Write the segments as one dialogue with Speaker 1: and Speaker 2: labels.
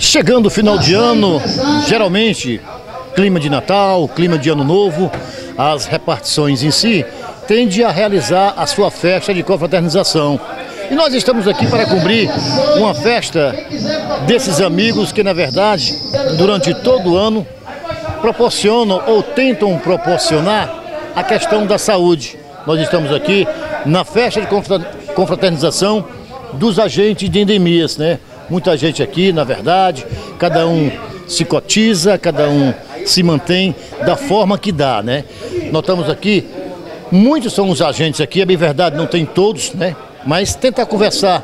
Speaker 1: Chegando o final de ano, geralmente clima de Natal, clima de Ano Novo, as repartições em si tende a realizar a sua festa de confraternização. E nós estamos aqui para cumprir uma festa desses amigos que, na verdade, durante todo o ano proporcionam ou tentam proporcionar a questão da saúde. Nós estamos aqui na festa de confraternização dos agentes de endemias, né? Muita gente aqui, na verdade, cada um se cotiza, cada um se mantém da forma que dá, né? Notamos aqui, muitos são os agentes aqui, é bem verdade, não tem todos, né? Mas tentar conversar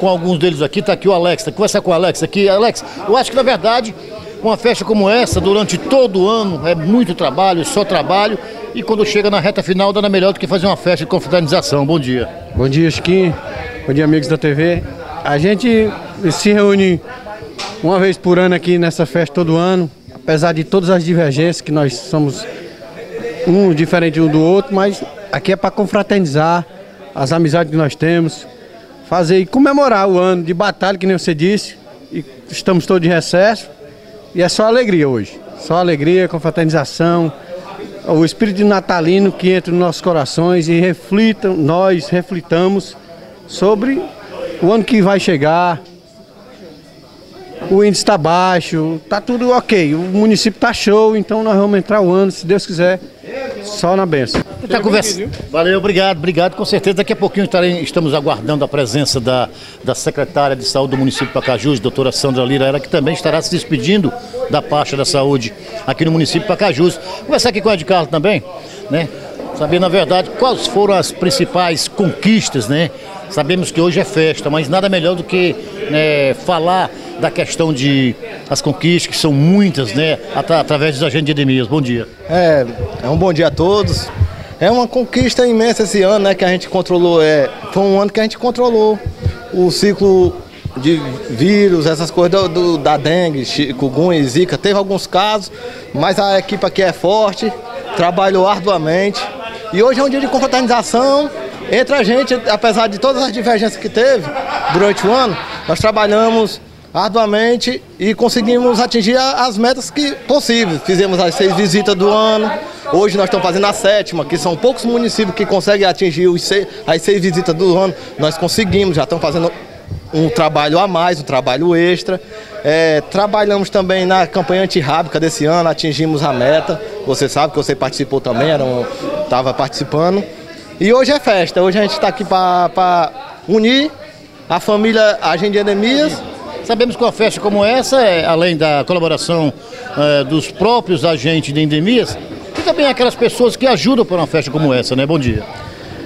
Speaker 1: com alguns deles aqui, tá aqui o Alex, tá, conversar com o Alex aqui. Alex, eu acho que na verdade, uma festa como essa, durante todo o ano, é muito trabalho, só trabalho, e quando chega na reta final, nada melhor do que fazer uma festa de confraternização. Bom dia.
Speaker 2: Bom dia, Chiquinho. Bom dia, amigos da TV. A gente se reúne uma vez por ano aqui nessa festa todo ano, apesar de todas as divergências que nós somos um diferente um do outro, mas aqui é para confraternizar as amizades que nós temos, fazer e comemorar o ano de batalha, que nem você disse, e estamos todos de recesso, e é só alegria hoje, só alegria, confraternização, o espírito natalino que entra nos nossos corações e reflitam, nós reflitamos sobre o ano que vai chegar, o índice está baixo, está tudo ok. O município está show, então nós vamos entrar o ano, se Deus quiser, só na benção.
Speaker 1: Tá conversa... Valeu, obrigado, obrigado. Com certeza, daqui a pouquinho estarei, estamos aguardando a presença da, da secretária de saúde do município de Pacajus, doutora Sandra Lira, ela que também estará se despedindo da pasta da saúde aqui no município de Pacajus. Conversar aqui com o Ed Carlos também, né? Saber, na verdade, quais foram as principais conquistas, né? Sabemos que hoje é festa, mas nada melhor do que né, falar da questão de as conquistas, que são muitas, né? At através dos agentes de Edemias. Bom dia.
Speaker 3: É, é um bom dia a todos. É uma conquista imensa esse ano, né? Que a gente controlou. É, foi um ano que a gente controlou o ciclo de vírus, essas coisas do, do, da dengue, chikungunya, zika. Teve alguns casos, mas a equipe aqui é forte, trabalhou arduamente. E hoje é um dia de confraternização entre a gente, apesar de todas as divergências que teve durante o ano, nós trabalhamos arduamente e conseguimos atingir as metas que possíveis. Fizemos as seis visitas do ano, hoje nós estamos fazendo a sétima, que são poucos municípios que conseguem atingir seis, as seis visitas do ano. Nós conseguimos, já estamos fazendo um trabalho a mais, um trabalho extra. É, trabalhamos também na campanha antirrábica desse ano, atingimos a meta. Você sabe que você participou também, estava participando. E hoje é festa, hoje a gente está aqui para unir a família Agente de Endemias
Speaker 1: Sabemos que uma festa como essa, é, além da colaboração é, dos próprios agentes de endemias, e também aquelas pessoas que ajudam para uma festa como essa, né? Bom dia.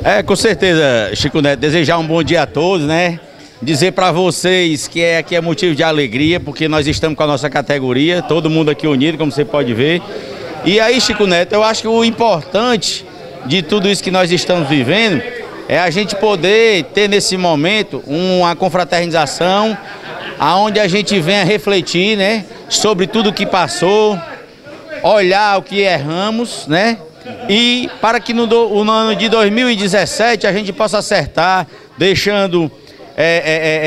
Speaker 4: É, com certeza, Chico Neto, desejar um bom dia a todos, né? Dizer para vocês que é, aqui é motivo de alegria, porque nós estamos com a nossa categoria, todo mundo aqui unido, como você pode ver. E aí, Chico Neto, eu acho que o importante de tudo isso que nós estamos vivendo é a gente poder ter nesse momento uma confraternização aonde a gente venha refletir, né, sobre tudo que passou, olhar o que erramos, né, e para que no, no ano de 2017 a gente possa acertar, deixando é, é, é,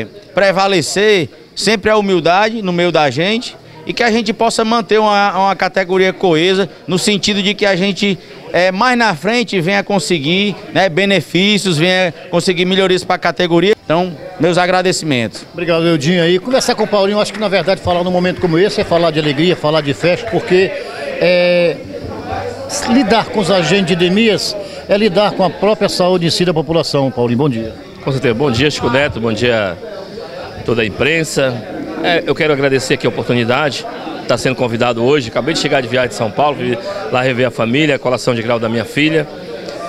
Speaker 4: é, prevalecer sempre a humildade no meio da gente e que a gente possa manter uma, uma categoria coesa no sentido de que a gente é, mais na frente venha conseguir né, benefícios, venha conseguir melhorias para a categoria. Então, meus agradecimentos.
Speaker 1: Obrigado, Eudinho. aí. Conversar com o Paulinho, acho que na verdade falar num momento como esse é falar de alegria, falar de festa, porque é, lidar com os agentes de endemias é lidar com a própria saúde em si da população. Paulinho, bom dia.
Speaker 5: Com certeza. Bom dia, Chico Neto, bom dia toda a imprensa. É, eu quero agradecer aqui a oportunidade está sendo convidado hoje. Acabei de chegar de viagem de São Paulo, lá rever a família, a colação de grau da minha filha.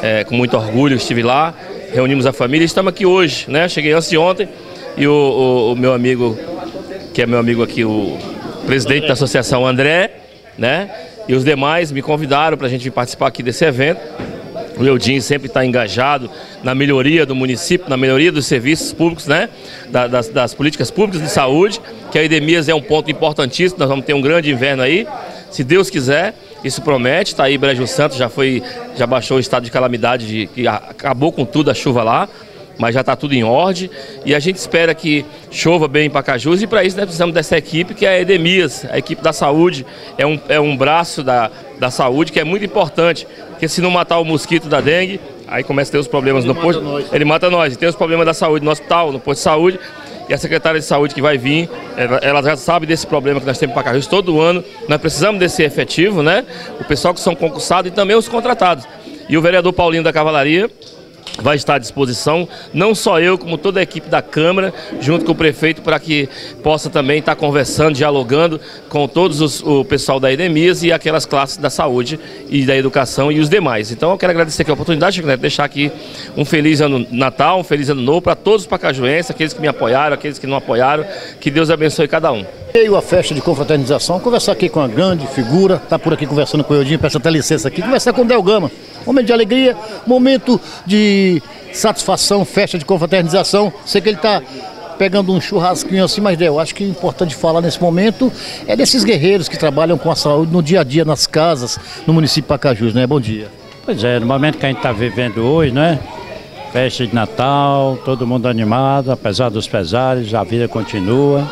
Speaker 5: É, com muito orgulho estive lá, reunimos a família e estamos aqui hoje, né? Cheguei antes de ontem e o, o, o meu amigo, que é meu amigo aqui, o presidente da associação André, né? E os demais me convidaram para a gente participar aqui desse evento. O Eudin sempre está engajado na melhoria do município, na melhoria dos serviços públicos, né? Da, das, das, políticas públicas de saúde, que a Edemias é um ponto importantíssimo, nós vamos ter um grande inverno aí, se Deus quiser, isso promete, está aí Brejo Santos, já foi, já baixou o estado de calamidade, de, que acabou com tudo a chuva lá. mas já está tudo em ordem e a gente espera que chova bem em Pacajus e para isso nós precisamos dessa equipe que é a Edemias, a equipe da saúde, é um, é um braço da, da saúde que é muito importante, porque se não matar o mosquito da dengue, aí começa a ter os problemas ele no posto, nós. ele mata nós, e tem os problemas da saúde no hospital, no posto de saúde, e a secretária de saúde que vai vir, ela, já sabe desse problema que nós temos para Pacajus todo ano, nós precisamos desse efetivo, né? O pessoal que são concursados e também os contratados. E o vereador Paulinho da Cavalaria vai estar à disposição, não só eu, como toda a equipe da Câmara, junto com o prefeito, para que possa também estar conversando, dialogando com todos os, o pessoal da Edemias e aquelas classes da saúde e da educação e os demais. Então eu quero agradecer aqui a oportunidade, Chico deixar aqui um feliz ano Natal, um feliz ano novo para todos os pacajuenses, aqueles que me apoiaram, aqueles que não apoiaram, que Deus abençoe cada um.
Speaker 1: Veio a festa de confraternização, conversar aqui com a grande figura, tá por aqui conversando com o Eudinho, peço até licença aqui, conversar com o Del Gama. Momento de alegria, momento de satisfação, festa de confraternização. Sei que ele está pegando um churrasquinho assim, mas eu acho que é importante falar nesse momento é desses guerreiros que trabalham com a saúde no dia a dia, nas casas, no município de Pacajus, né? Bom dia.
Speaker 6: Pois é, no momento que a gente está vivendo hoje, né? Festa de Natal, todo mundo animado, apesar dos pesares, a vida continua.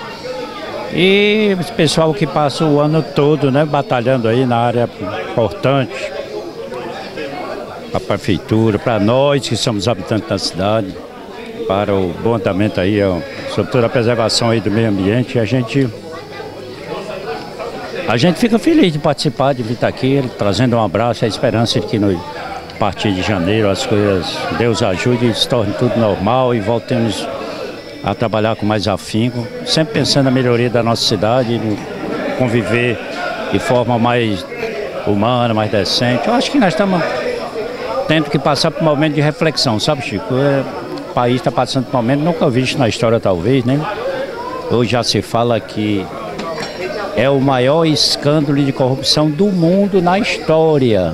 Speaker 6: E esse pessoal que passa o ano todo, né, batalhando aí na área importante, a prefeitura, para nós que somos habitantes da cidade, para o bom andamento aí, ó, sobre toda a preservação aí do meio ambiente, a gente a gente fica feliz de participar, de vir estar aqui, trazendo um abraço, a esperança de que no a partir de janeiro as coisas, Deus ajude e se torne tudo normal e voltemos a trabalhar com mais afinco, sempre pensando na melhoria da nossa cidade, no conviver de forma mais humana, mais decente. Eu acho que nós estamos tendo que passar por um momento de reflexão, sabe, Chico? É, o país está passando por um momento nunca visto na história, talvez, né? Hoje já se fala que é o maior escândalo de corrupção do mundo na história.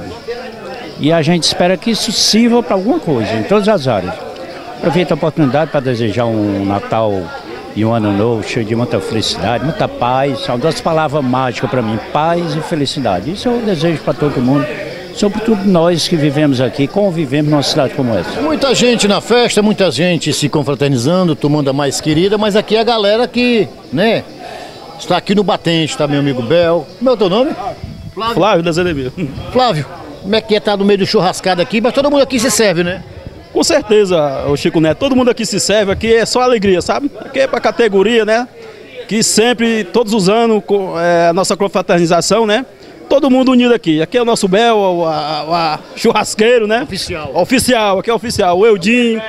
Speaker 6: E a gente espera que isso sirva para alguma coisa, em todas as áreas. Aproveito a oportunidade para desejar um Natal e um ano novo cheio de muita felicidade, muita paz. São duas palavras mágicas para mim: paz e felicidade. Isso eu desejo para todo mundo sobretudo nós que vivemos aqui, convivemos numa cidade como essa.
Speaker 1: Muita gente na festa, muita gente se confraternizando, tomando a mais querida, mas aqui é a galera que, né, está aqui no batente, tá meu amigo Bel. Como é o teu nome?
Speaker 7: Flávio, Flávio da ZDB.
Speaker 1: Flávio, como é que é estar tá no meio do churrascado aqui, mas todo mundo aqui se serve, né?
Speaker 7: Com certeza, o Chico Neto, todo mundo aqui se serve, aqui é só alegria, sabe? Aqui é para categoria, né? Que sempre, todos os anos, é, a nossa confraternização, né? Todo mundo unido aqui. Aqui é o nosso Bel, o, a, a churrasqueiro, né?
Speaker 1: Oficial.
Speaker 7: Oficial, aqui é oficial. O Eudinho,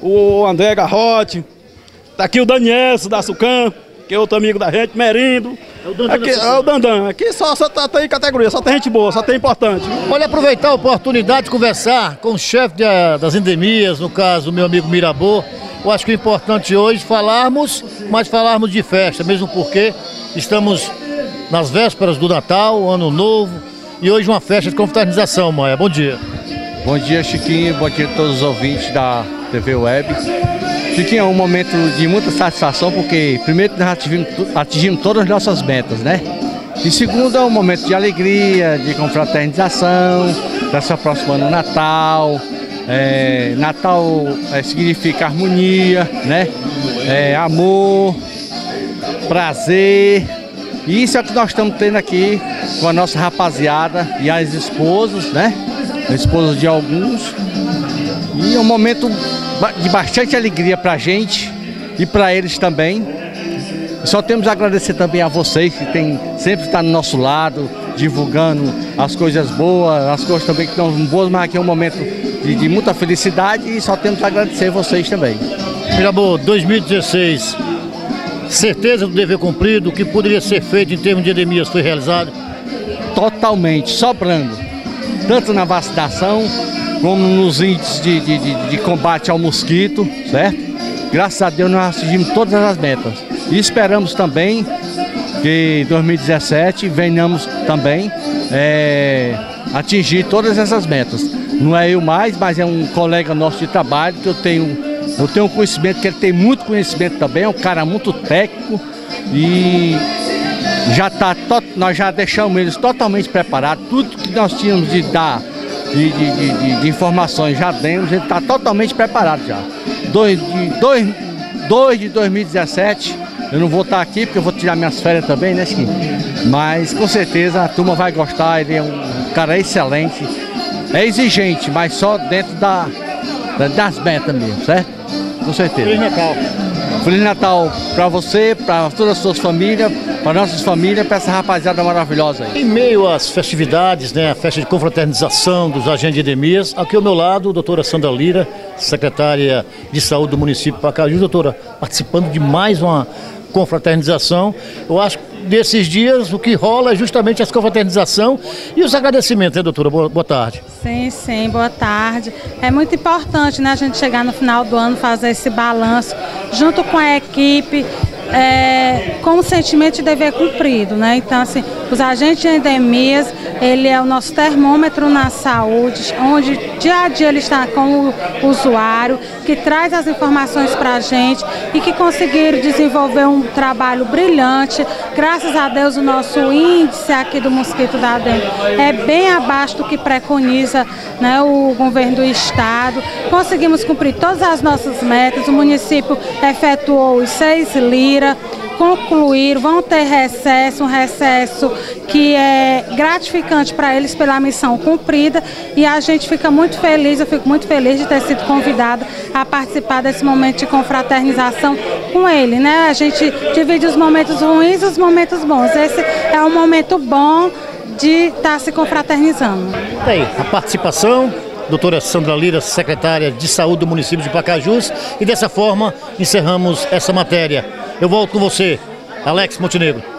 Speaker 7: o André Garrote, tá aqui o Daniel da Sucam, que é outro amigo da gente, Merindo. É o Dandan. Aqui, é o Dandan. Aqui só, só tá, tem categoria, só tem gente boa, só tem importante.
Speaker 1: Olha, aproveitar a oportunidade de conversar com o chefe das endemias, no caso, o meu amigo Mirabô. Eu acho que o importante hoje falarmos, mas falarmos de festa, mesmo porque estamos nas vésperas do Natal, Ano Novo e hoje uma festa de confraternização, Maia. Bom dia.
Speaker 2: Bom dia, Chiquinho. Bom dia a todos os ouvintes da TV Web. Chiquinho, é um momento de muita satisfação porque, primeiro, nós atingimos, todas as nossas metas, né? E segundo, é um momento de alegria, de confraternização, está se aproximando o Natal. É, Natal é, significa harmonia, né? É, amor, prazer, e isso é o que nós estamos tendo aqui com a nossa rapaziada e as esposas, né? Esposas de alguns. E é um momento de bastante alegria para a gente e para eles também. Só temos a agradecer também a vocês que tem, sempre está no nosso lado, divulgando as coisas boas, as coisas também que estão boas, mas aqui é um momento de, de muita felicidade e só temos a agradecer a vocês também.
Speaker 1: Mirabô, 2016 certeza do dever cumprido, o que poderia ser feito em termos de endemias foi realizado?
Speaker 2: Totalmente, sobrando. Tanto na vacinação, como nos índices de, de, de, de combate ao mosquito, certo? Graças a Deus nós atingimos todas as metas. E esperamos também que em 2017 venhamos também é, atingir todas essas metas. Não é eu mais, mas é um colega nosso de trabalho que eu tenho eu tenho conhecimento que ele tem muito conhecimento também, é um cara muito técnico e já tá, nós já deixamos eles totalmente preparados. Tudo que nós tínhamos de dar de, de, de, de informações já demos, ele está totalmente preparado já. 2 de, 2, 2 de 2017. Eu não vou estar aqui porque eu vou tirar minhas férias também, né, Chiquinho? Mas com certeza a turma vai gostar, ele é um cara excelente. É exigente, mas só dentro da, das metas mesmo, certo? Com certeza.
Speaker 1: Feliz Natal.
Speaker 2: Feliz Natal para você, para todas as suas famílias, para nossas famílias, para essa rapaziada maravilhosa aí.
Speaker 1: Em meio às festividades, né, a festa de confraternização dos agentes de endemias, aqui ao meu lado, a doutora Sandra Lira, secretária de saúde do município de Pacaju, doutora, participando de mais uma confraternização. Eu acho que desses dias o que rola é justamente essa confraternização e os agradecimentos, né, doutora? Boa, boa tarde.
Speaker 8: Sim, sim, boa tarde. É muito importante, né, a gente chegar no final do ano, fazer esse balanço junto com a equipe, é, com o sentimento de dever cumprido, né? Então, assim, os agentes de endemias, ele é o nosso termômetro na saúde, onde dia a dia ele está com o usuário, que traz as informações para a gente e que conseguiram desenvolver um trabalho brilhante. Graças a Deus, o nosso índice aqui do mosquito da dengue é bem abaixo do que preconiza né, o governo do estado. Conseguimos cumprir todas as nossas metas. O município efetuou os seis liras concluir, vão ter recesso, um recesso que é gratificante para eles pela missão cumprida e a gente fica muito feliz, eu fico muito feliz de ter sido convidada a participar desse momento de confraternização com ele, né? A gente divide os momentos ruins e os momentos bons. Esse é um momento bom de estar tá se confraternizando.
Speaker 1: Aí, a participação doutora Sandra Lira, secretária de Saúde do município de Pacajus, e dessa forma encerramos essa matéria. Eu volto com você, Alex Montenegro.